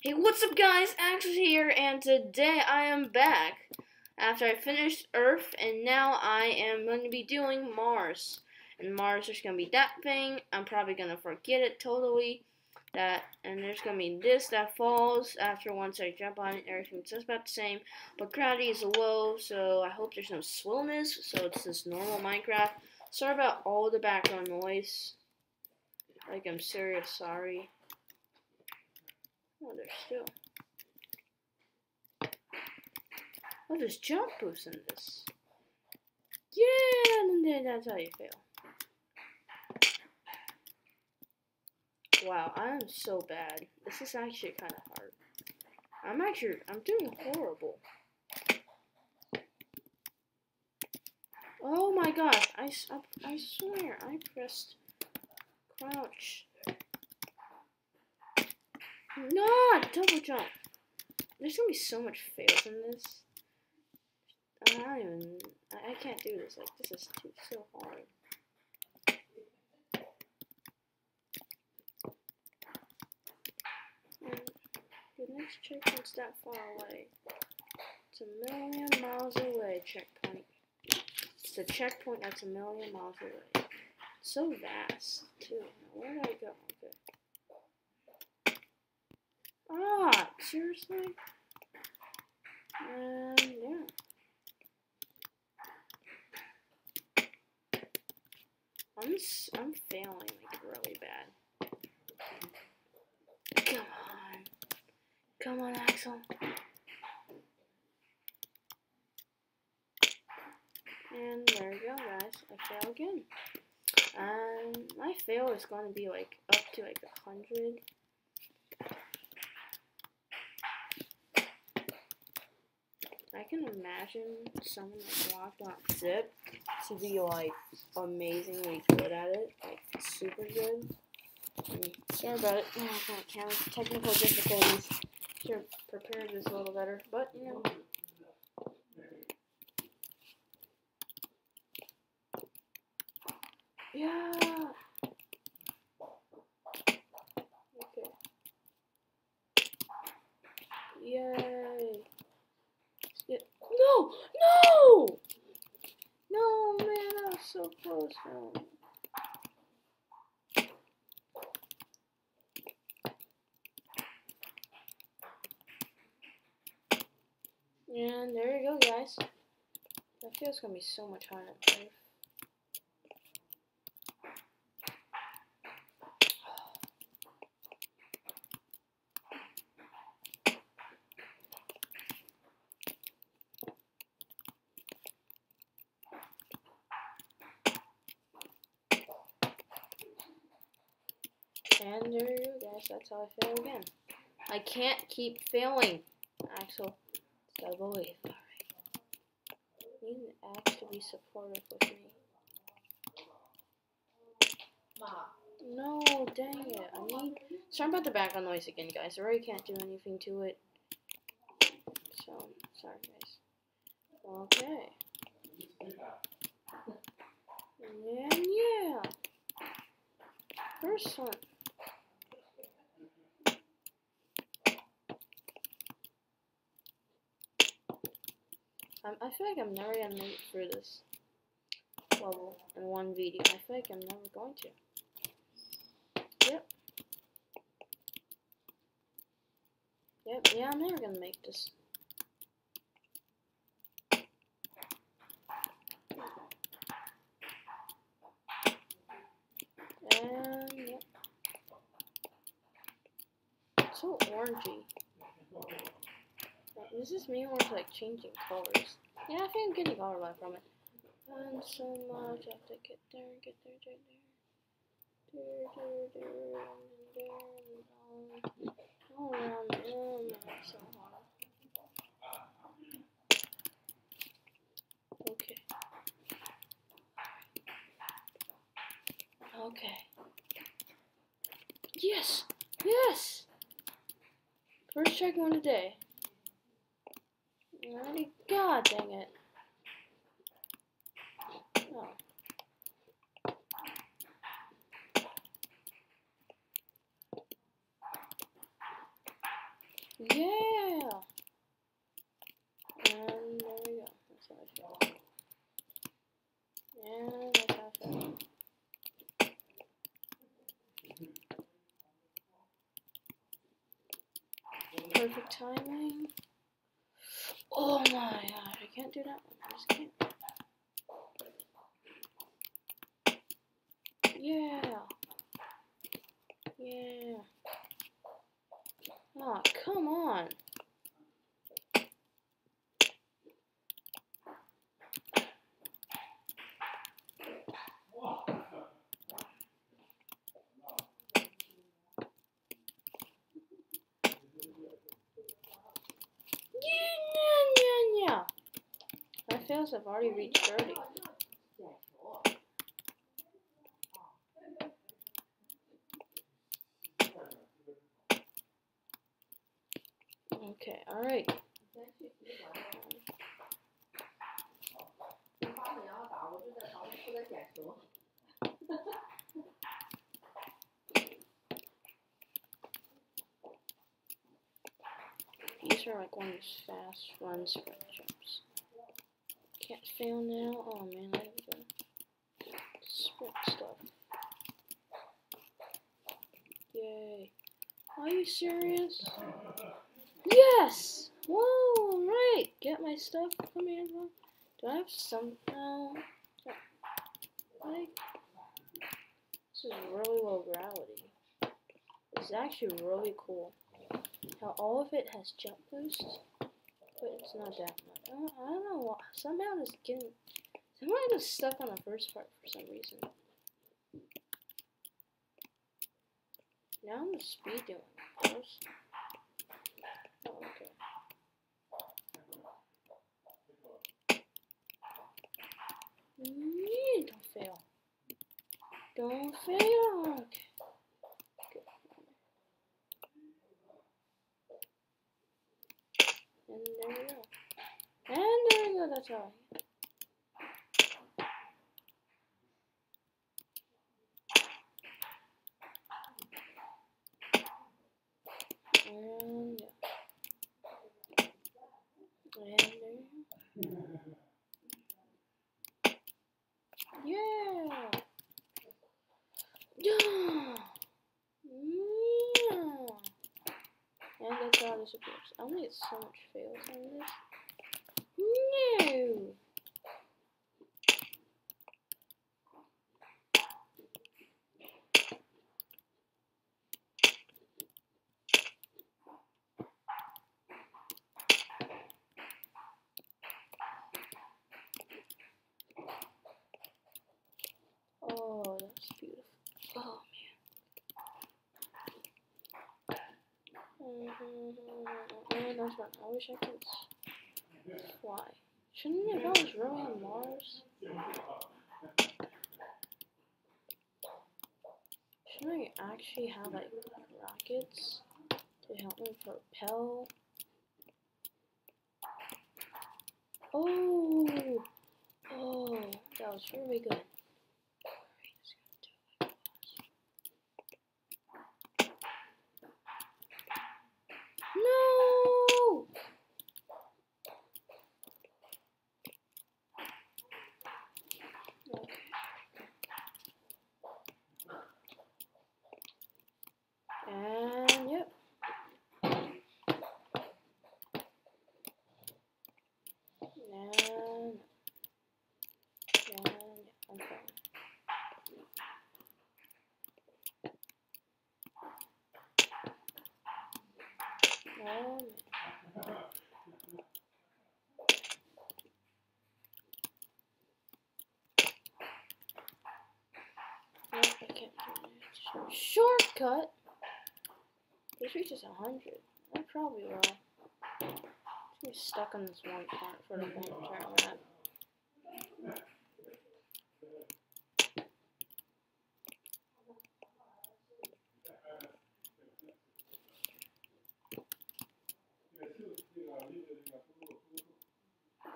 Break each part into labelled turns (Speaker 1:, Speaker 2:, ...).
Speaker 1: Hey, what's up guys? Axel here, and today I am back after I finished Earth, and now I am going to be doing Mars. And Mars, there's going to be that thing, I'm probably going to forget it totally, that, and there's going to be this that falls after once I jump on it, everything's just about the same, but gravity is low, so I hope there's no slowness, so it's just normal Minecraft. Sorry about all the background noise, like I'm serious sorry. Oh, there's still. Oh, there's jump boost in this. Yeah, and then that's how you fail. Wow, I am so bad. This is actually kind of hard. I'm actually, I'm doing horrible. Oh my god, I, I, I swear, I pressed crouch. Not double jump. There's gonna be so much fails in this. I don't even. I, I can't do this. Like this is too so hard. And the next checkpoint's that far away. It's a million miles away. Checkpoint. It's a checkpoint that's a million miles away. so vast too. Where did I go? Ah, seriously? Um, yeah. I'm, I'm failing, like, really bad. Come on. Come on, Axel. And there we go, guys. I fail again. Um, my fail is going to be, like, up to, like, 100. I can imagine someone like block.zip to be like amazingly good at it, like super good. Sorry about it. Oh, can't count technical difficulties. Should have prepared this a little better, but you know. Yeah. Okay. Yay. No! No! Man, that was so close. No. And there you go, guys. That feels gonna be so much harder. And there you go, guys. That's how I fail again. I can't keep failing. Axel, I believe. Alright. Need an axe to be supportive with me. Ma. No, dang it. I need. Sorry about the background noise again, guys. I really can't do anything to it. So, sorry, guys. Okay. And yeah. First one. I'm, I feel like I'm never gonna make it through this level in one video. I feel like I'm never going to. Yep. Yep, yeah, I'm never gonna make this. And, yep. So orangey. This is me or is like changing colors? Yeah, I think I'm getting colorblind from it. And so much I have to get there, get there, there. There, there, there, and there, and all around the room. That's so hard. Okay. Okay. Yes! Yes! First checkpoint a day. Alrighty, god dang it. Oh. Yeah! And there we go. That's how I feel. And that's how I feel. Perfect timing. Oh my god, I can't do that one. Yeah. Yeah. Oh, come on. Yeah, yeah, yeah. Fails have already reached 30. Okay, alright. These are like one of those fast run sprint jumps. Can't fail now. Oh man, I have the sprint stuff. Yay. Are you serious? Yes! Whoa, alright. Get my stuff. Come. Do I have some? No. Like, this is really low gravity. It's actually really cool. How all of it has jump boost, but it's not that much. I don't, I don't know why. Somehow it's getting. Somehow I just stuck on the first part for some reason. Now I'm just speed doing it. Oh, okay. Mm, don't fail. Don't fail. Okay. And there we go. And go. And. And. Yeah. Yeah. Yeah. And that's how this appears. I only get so much fails on this. Oh, that's beautiful. Oh man. Mm, that's one. I wish I could fly. Shouldn't if I was really on Mars? Shouldn't I actually have like rockets to help me propel? Oh, oh, that was really good. No! Okay. And yep. And and yeah, I'm fine. Oh man. Nope, I can't do it. Shortcut? This reaches a hundred. I probably will. I'm stuck on this one part for the long. That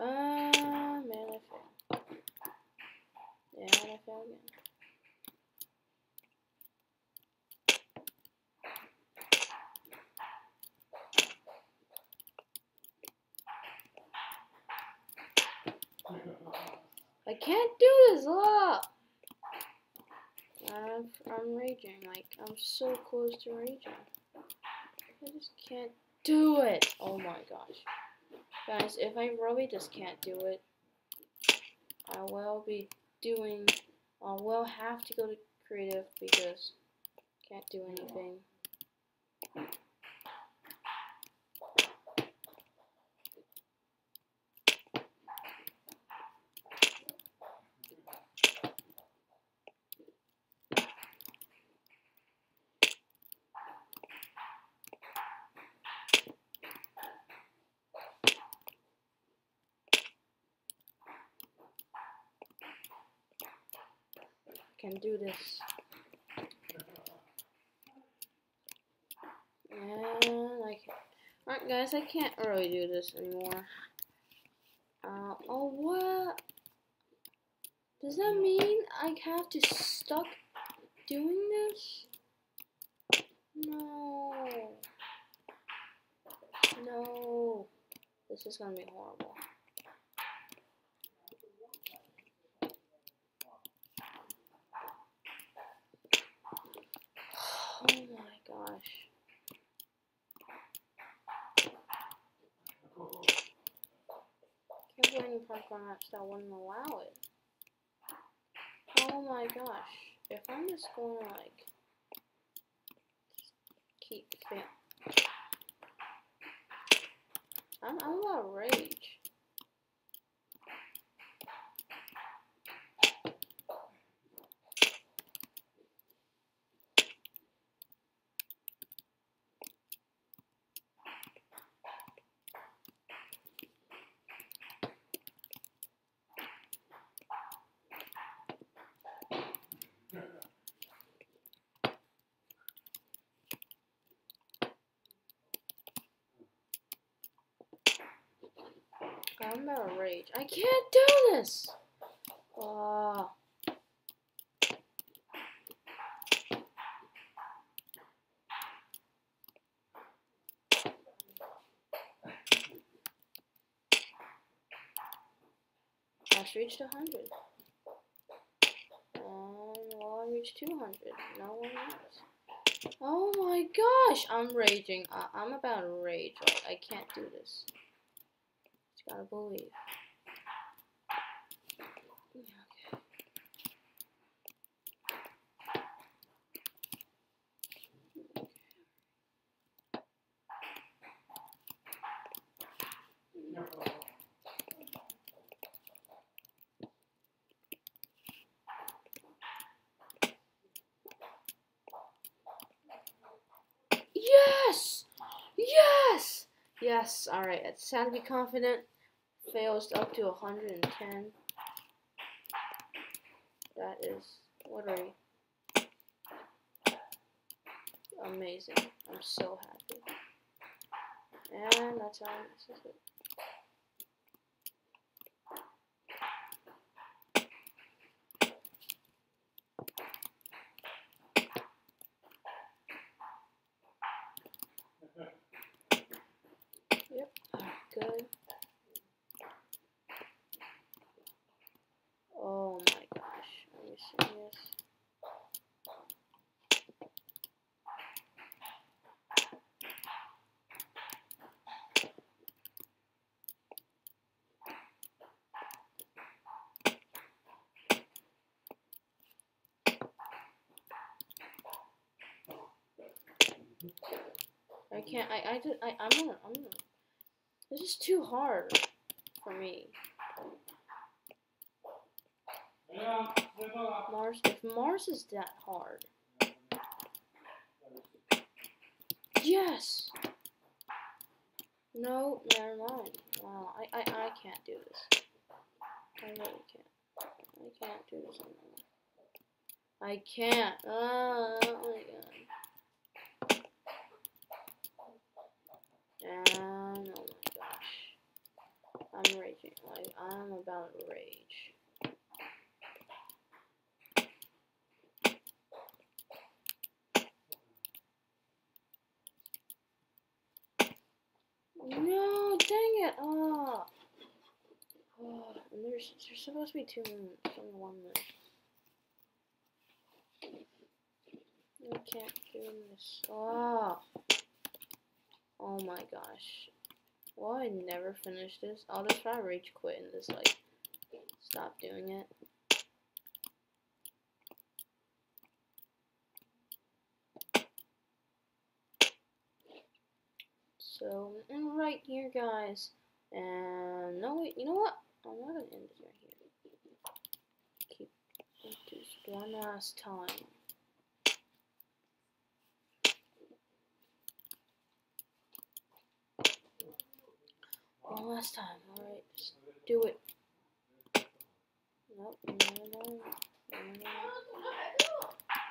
Speaker 1: Uh, man, I failed. Yeah, and I failed again. I can't do this. Ah! I'm, I'm raging. Like, I'm so close to raging. I just can't do it. Oh my gosh. Guys, if I really just can't do it, I will be doing, I will have to go to creative because can't do anything. Can do this. And I can Alright guys, I can't really do this anymore. Uh, oh what? Does that mean I have to stop doing this? No. No. This is gonna be horrible. Oh my gosh. Can't any parkour maps that wouldn't allow it. Oh my gosh. If I'm just going to like keep spam I'm I'm to rage. I'm about to rage. I can't do this! Oh. Just reached 100. And well, I reached 200. No one else. Oh my gosh! I'm raging. Uh, I'm about to rage. I can't do this. Gotta believe. Yes! Yes! Yes, alright. It's time to be confident. Fails up to 110. That is literally amazing. I'm so happy. And that's how it. Yep, good. Oh my gosh, are you serious? I can't. I. I. Just, I. I'm gonna. I'm gonna. This is too hard for me. Mars. If Mars is that hard. Yes. No. Never mind. Wow. I. I. I can't do this. I really can't. I can't do this anymore. I can't. Oh my god. And oh my gosh. I'm Like I'm about to rage. No, dang it. Oh. oh and there's there's supposed to be two from the one moon. I can't do this. Oh. Oh my gosh. Well, I never finish this. I'll just try rage quit and just like stop doing it. So, I'm right here, guys. And, no, wait, you know what? I'm not gonna end it right here. Keep this one last time. One last time. Alright, just do it. Nope, no, no, no.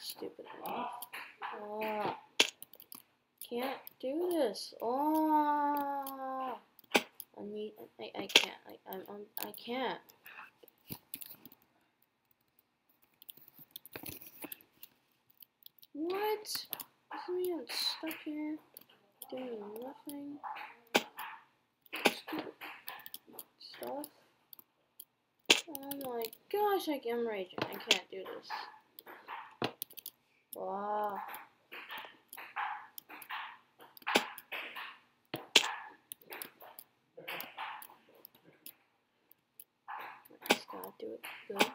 Speaker 1: Stupid. Oh, can't do this. Oh, I need. I. I can't. I. I'm. I'm I can't. What? I'm stuck here doing nothing. Stupid stuff. Oh my gosh, I am raging. I can't do this. Wow. Just gotta do it good.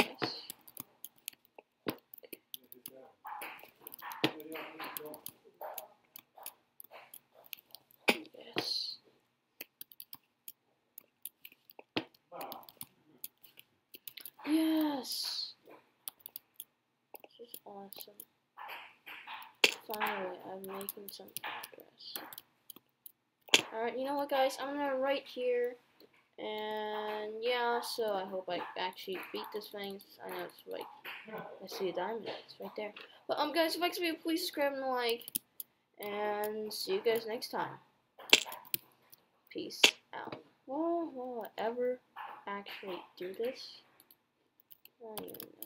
Speaker 1: Yes. Yes. Yes. This is awesome. Finally, I'm making some progress. Alright, you know what guys, I'm gonna write here. And yeah, so I hope I actually beat this thing. I know it's like, I see a diamond, it's right there. But um guys, if you like this video, please subscribe and like. And see you guys next time. Peace out. Will I ever actually do this? I don't even know.